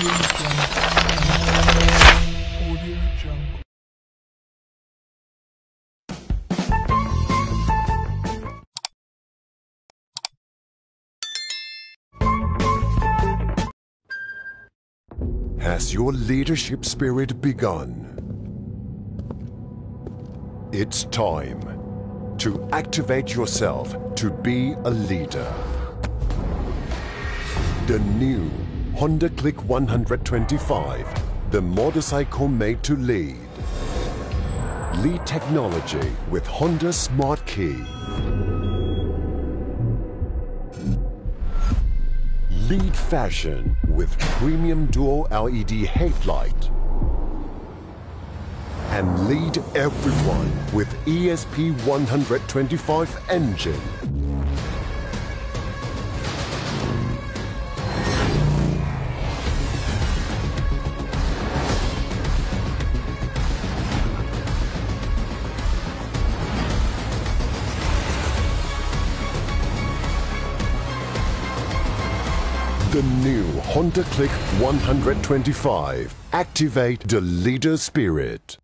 Has your leadership spirit begun? It's time to activate yourself to be a leader. The new Honda Click 125, the motorcycle made to lead. Lead technology with Honda Smart Key. Lead fashion with premium dual LED headlight. And lead everyone with ESP 125 engine. The new Honda Click 125. Activate the leader spirit.